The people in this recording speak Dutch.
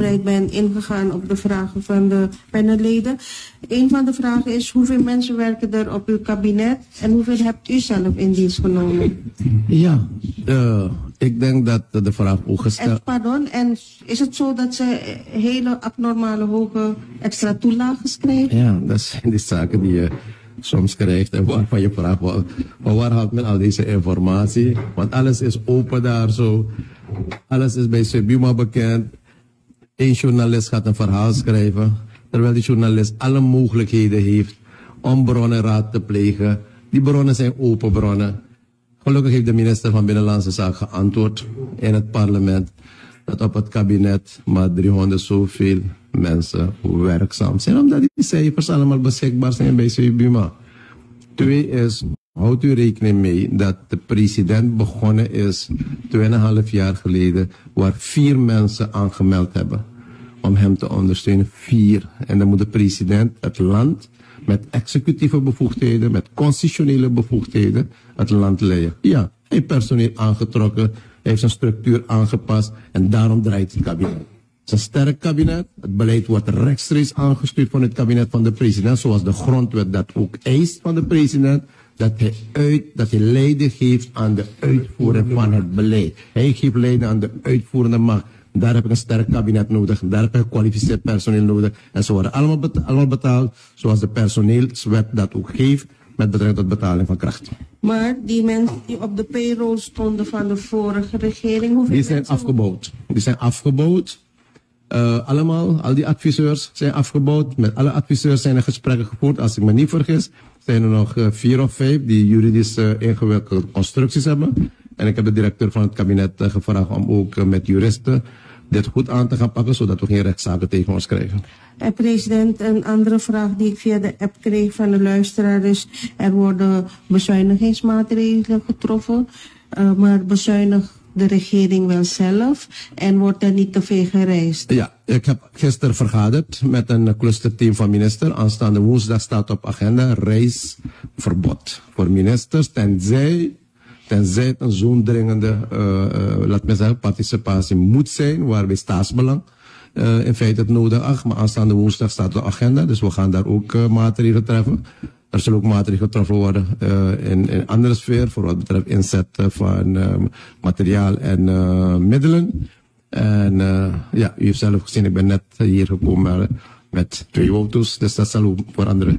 uitgebreid bent ingegaan op de vragen van de panelleden. Een van de vragen is hoeveel mensen werken er op uw kabinet en hoeveel hebt u zelf in dienst genomen? Ja, uh, ik denk dat de vraag ook gesteld... En, pardon, en is het zo dat ze hele abnormale hoge extra toelagen krijgen? Ja, dat zijn die zaken die je soms krijgt en waarvan je vraagt, waar, waar haalt men al deze informatie? Want alles is open daar zo. Alles is bij Sebuma bekend. Een journalist gaat een verhaal schrijven, terwijl die journalist alle mogelijkheden heeft om bronnenraad te plegen. Die bronnen zijn open bronnen. Gelukkig heeft de minister van Binnenlandse Zaken geantwoord in het parlement dat op het kabinet maar 300 zoveel mensen werkzaam zijn, omdat die cijfers allemaal beschikbaar zijn bij Sebuma. Twee is, houdt u rekening mee dat de president begonnen is 2,5 jaar geleden, waar vier mensen aangemeld hebben om hem te ondersteunen. Vier. En dan moet de president het land met executieve bevoegdheden, met constitutionele bevoegdheden, het land leiden. Ja, hij heeft personeel aangetrokken, hij heeft zijn structuur aangepast en daarom draait het kabinet. Het is een sterk kabinet. Het beleid wordt rechtstreeks aangestuurd van het kabinet van de president, zoals de grondwet dat ook eist van de president. Dat hij, uit, dat hij leiding geeft aan de uitvoering van het beleid. Hij geeft leiding aan de uitvoerende macht. Daar heb ik een sterk kabinet nodig. Daar heb ik gekwalificeerd personeel nodig. En ze worden allemaal, betaald, allemaal betaald zoals de personeelswet dat ook geeft met betrekking tot betaling van kracht. Maar die mensen die op de payroll stonden van de vorige regering, hoeveel Die zijn afgebouwd. Die zijn afgebouwd. Uh, allemaal, al die adviseurs zijn afgebouwd. Met alle adviseurs zijn er gesprekken gevoerd. Als ik me niet vergis, zijn er nog uh, vier of vijf die juridisch uh, ingewikkelde constructies hebben. En ik heb de directeur van het kabinet gevraagd om ook met juristen dit goed aan te gaan pakken, zodat we geen rechtszaken tegen ons krijgen. En president, een andere vraag die ik via de app kreeg van de luisteraar is, er worden bezuinigingsmaatregelen getroffen, uh, maar bezuinig de regering wel zelf en wordt er niet te veel gereisd? Ja, ik heb gisteren vergaderd met een clusterteam van minister. Aanstaande woensdag staat op agenda reisverbod voor ministers, tenzij tenzij het een zo'n dringende, uh, uh, laat me zeggen, participatie moet zijn, waarbij staatsbelang uh, in feite het nodig acht. Maar aanstaande woensdag staat de agenda, dus we gaan daar ook maatregelen treffen. Er zullen ook maatregelen getroffen worden in, in andere sfeer, voor wat betreft inzet van materiaal en middelen. En ja, u heeft zelf gezien, ik ben net hier gekomen met twee auto's, dus dat zal ook voor andere